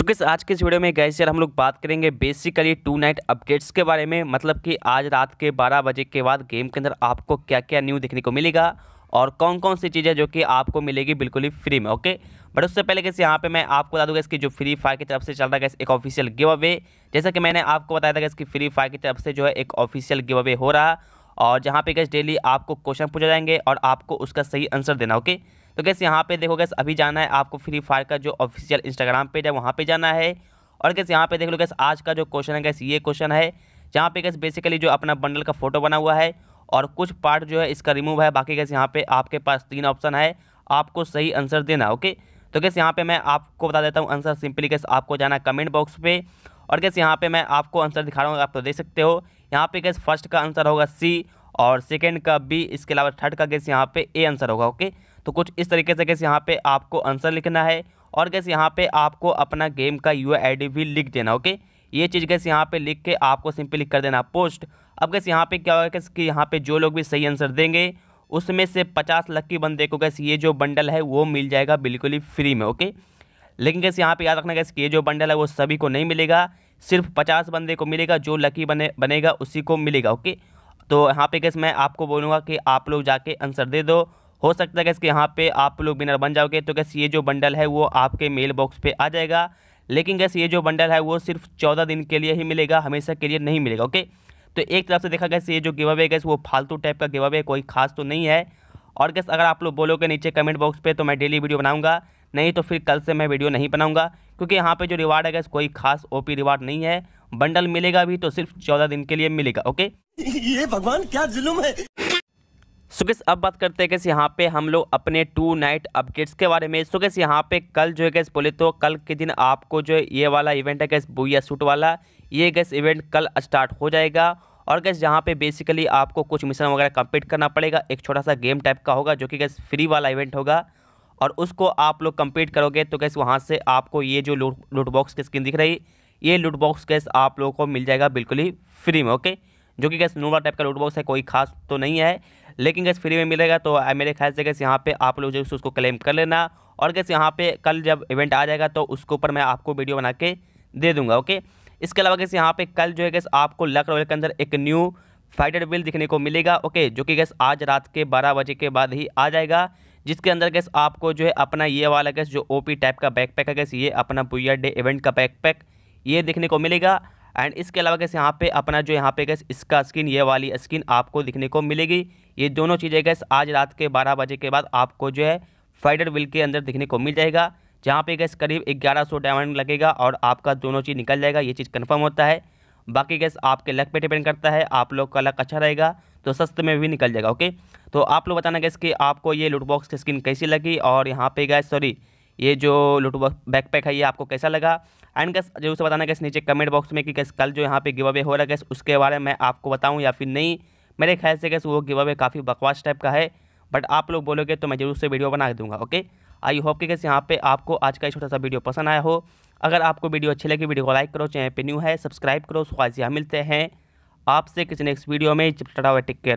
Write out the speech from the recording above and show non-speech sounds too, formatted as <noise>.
सो so, आज के इस वीडियो में गैस यार हम लोग बात करेंगे बेसिकली टू नाइट अपडेट्स के बारे में मतलब कि आज रात के 12 बजे के बाद गेम के अंदर आपको क्या क्या न्यू देखने को मिलेगा और कौन कौन सी चीज़ें जो कि आपको मिलेगी बिल्कुल ही फ्री में ओके बट उससे पहले कैसे यहाँ पे मैं आपको बता दूँगा इसकी जो फ्री फायर की तरफ़ से चल रहा है एक ऑफिशियल गिव अवे जैसा कि मैंने आपको बताया था कि इसकी फ्री फायर की तरफ़ से जो है एक ऑफिशियल गिव अवे हो रहा और जहाँ पे कैसे डेली आपको क्वेश्चन पूछे जाएँगे और आपको उसका सही आंसर देना ओके तो कैसे यहाँ पे देखो गैस अभी जाना है आपको फ्री फायर का जो ऑफिशियल इंस्टाग्राम पेज है, वहाँ पे जाना है। और कैसे यहाँ पे देख लो कैसे आज का जो क्वेश्चन है कैसे ये क्वेश्चन है, जहाँ पे कैसे बेसिकली जो अपना बंडल का फ़ोटो बना हुआ है और कुछ पार्ट जो है इसका रिमूव है, बाकी कैसे यहाँ पे आपके पास तीन ऑप्शन है, आपको सही आंसर देना ओके तो कैसे यहाँ पे मैं आपको बता देता हूँ आंसर सिंपली कैसे आपको जाना कमेंट बॉक्स पे। और कैसे यहाँ पे मैं आपको आंसर दिखा रहा हूँ, आप तो देख सकते हो। यहाँ पे कैसे फ़र्स्ट का आंसर होगा सी और सेकेंड का बी इसके अलावा थर्ड का गैस यहाँ पे ए आंसर होगा ओके तो कुछ इस तरीके से कैसे यहाँ पे आपको आंसर लिखना है और गैस यहाँ पे आपको अपना गेम का यू आई भी लिख देना ओके ये चीज़ गैस यहाँ पे लिख के आपको सिंपली कर देना पोस्ट अब गैस यहाँ पे क्या होगा कि यहाँ पे जो लोग भी सही आंसर देंगे, उसमें से पचास लक्की बंदे को कैसे ये जो बंडल है वो मिल जाएगा बिल्कुल ही फ्री में ओके लेकिन कैसे यहाँ पे याद रखना कैसे ये जो बंडल है वो सभी को नहीं मिलेगा, सिर्फ़ पचास बंदे को मिलेगा, जो लकी बने, बनेगा उसी को मिलेगा ओके तो यहाँ पे कैसे मैं आपको बोलूँगा कि आप लोग जाके आंसर दे दो। हो सकता है कैसे यहाँ पे आप लोग विनर बन जाओगे तो कैसे ये जो बंडल है, वो आपके मेल बॉक्स पे आ जाएगा। लेकिन कैसे ये जो बंडल है, वो सिर्फ़ चौदह दिन के लिए ही मिलेगा, हमेशा के लिए नहीं मिलेगा ओके तो एक तरफ़ से देखा गया ये जो गिव अवे गैस वो फालतू टाइप का गिव अवे कोई खास तो नहीं है। और गैस अगर आप लोग बोलोगे नीचे कमेंट बॉक्स पर तो मैं डेली वीडियो बनाऊँगा। नहीं तो फिर कल से मैं वीडियो नहीं बनाऊँगा क्योंकि यहाँ पे जो रिवार्ड है कोई खास ओपी रिवार्ड नहीं है। बंडल मिलेगा भी तो सिर्फ़ चौदह दिन के लिए मिलेगा ओके <laughs> ये भगवान क्या जुलूम है? सो कैसे अब बात करते हैं कैसे यहाँ पे हम लोग अपने टू नाइट अपडेट्स के बारे में। सो कैसे यहाँ पे कल जो है कैसे बोले तो कल के दिन आपको जो है ये वाला इवेंट है कैसे बुया सूट वाला। ये गैस इवेंट कल स्टार्ट हो जाएगा। और गैस यहाँ पे बेसिकली आपको कुछ मिशन वगैरह कंप्लीट करना पड़ेगा। एक छोटा सा गेम टाइप का होगा जो कि गैस फ्री वाला इवेंट होगा। और उसको आप लोग कंप्लीट करोगे तो गैस वहाँ से आपको ये जो लूट लूट बॉक्स की स्क्रीन दिख रही, ये लूट बॉक्स गैस आप लोगों को मिल जाएगा बिल्कुल ही फ्री में ओके जो कि गैस नोवा टाइप का लूट बॉक्स है, कोई खास तो नहीं है, लेकिन गैस फ्री में मिलेगा तो मेरे ख्याल से गैस यहाँ पे आप लोग जो है उसको क्लेम कर लेना और गैस यहाँ पे कल जब इवेंट आ जाएगा तो उसके ऊपर मैं आपको वीडियो बना के दे दूँगा ओके इसके अलावा गैस यहाँ पे कल जो है गैस आपको लक रॉयल के अंदर एक न्यू फाइटर बिल दिखने को मिलेगा ओके जो कि गैस आज रात के बारह बजे के बाद ही आ जाएगा। जिसके अंदर गैस आपको जो है अपना ये वाला गैस जो ओपी टाइप का बैकपैक है गैस ये अपना बुया डे इवेंट का बैकपैक ये देखने को मिलेगा। एंड इसके अलावा गैस यहाँ पे अपना जो यहाँ पे गैस इसका स्किन ये वाली स्किन आपको दिखने को मिलेगी। ये दोनों चीज़ें गैस आज रात के बारह बजे के बाद आपको जो है फाइटर विल के अंदर दिखने को मिल जाएगा, जहाँ पे गैस करीब ग्यारह सौ डायमंड लगेगा और आपका दोनों चीज़ निकल जाएगा, ये चीज़ कन्फर्म होता है। बाकी गैस आपके लक पे डिपेंड करता है, आप लोग का लक अच्छा रहेगा। तो सस्ते में भी निकल जाएगा, ओके? तो आप लोग बताना गैस कि आपको ये लूटबॉक्स की स्किन कैसी लगी और यहाँ पे गैस सॉरी ये जो लूटबॉक्स बैकपैक है, ये आपको कैसा लगा? एंड गैस ज़रूर से बताना गैस नीचे कमेंट बॉक्स में कि गैस कल जो यहाँ पे गिव अवे हो रहा है गैस उसके बारे में आपको बताऊँ या फिर नहीं। मेरे ख्याल से गैस वो गिव अवे काफ़ी बकवास टाइप का है बट आप लोग बोलोगे तो मैं ज़रूर से वीडियो बना दूँगा, ओके? आई होप कि कैसे यहाँ पे आपको आज का छोटा सा वीडियो पसंद आया हो। अगर आपको वीडियो अच्छी लगी वीडियो को लाइक करो, चैनल पे न्यू है सब्सक्राइब करो सो आज यहाँ मिलते हैं। आपसे किसी नेक्स्ट वीडियो में टेक केयर